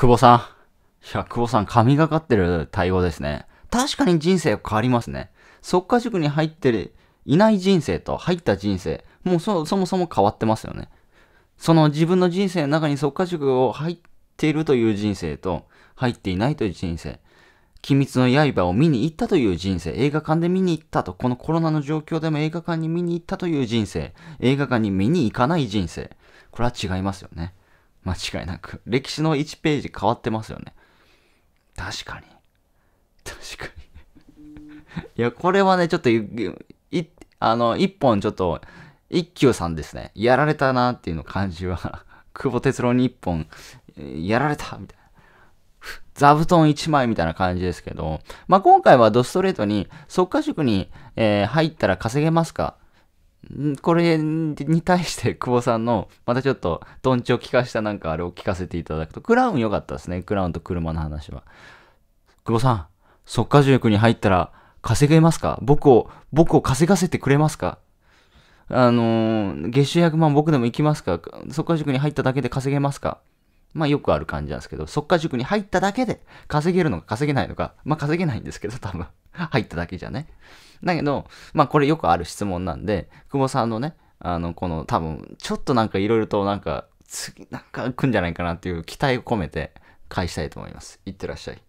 久保さん。いや、久保さん、神がかってる対応ですね。確かに人生変わりますね。速化塾に入ってる、いない人生と入った人生、もうそもそも変わってますよね。その自分の人生の中に速化塾を入っているという人生と、入っていないという人生。鬼滅の刃を見に行ったという人生。映画館で見に行ったと。このコロナの状況でも映画館に見に行ったという人生。映画館に見に行かない人生。これは違いますよね。間違いなく。歴史の1ページ変わってますよね。確かに。確かに。いや、これはね、ちょっと、い、あの、一本ちょっと、一休さんですね。やられたなっていうの感じは、久保哲郎に一本、やられたみたいな。座布団1枚みたいな感じですけど、まあ、今回はドストレートに、速化塾に、えー、入ったら稼げますかこれに対して久保さんの、またちょっと、どんちを聞かしたなんかあれを聞かせていただくと、クラウン良かったですね。クラウンと車の話は。久保さん、速化塾に入ったら稼げますか？僕を、僕を稼がせてくれますか？あのー、月収100万僕でも行きますか？速化塾に入っただけで稼げますか？まあよくある感じなんですけど、速化塾に入っただけで稼げるのか稼げないのか、まあ稼げないんですけど、多分。入っただけじゃね。だけど、まあこれよくある質問なんで、久保さんのね、あの、この多分、ちょっとなんかいろいろとなんか、次なんか来んじゃないかなっていう期待を込めて返したいと思います。いってらっしゃい。